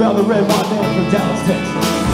around the red wine man from Dallas, Texas.